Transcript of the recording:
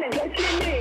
What you mean?